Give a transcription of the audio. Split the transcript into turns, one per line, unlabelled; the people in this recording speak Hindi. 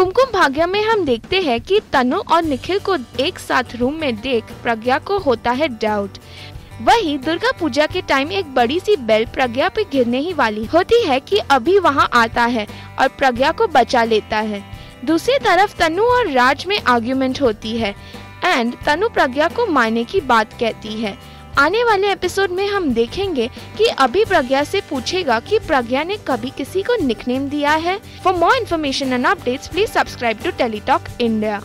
भाग्य में हम देखते हैं कि तनु और निखिल को एक साथ रूम में देख प्रज्ञा को होता है डाउट वही दुर्गा पूजा के टाइम एक बड़ी सी बेल प्रज्ञा पे गिरने ही वाली होती है कि अभी वहाँ आता है और प्रज्ञा को बचा लेता है। दूसरी तरफ़ तनु और राज में आर्ग्यूमेंट होती है एंड तनु प्रज्ञा को मारने की बात कहती है। आने वाले एपिसोड में हम देखेंगे कि अभी प्रज्ञा से पूछेगा कि प्रज्ञा ने कभी किसी को निकनेम दिया है। For more information and updates please subscribe to Teletalk India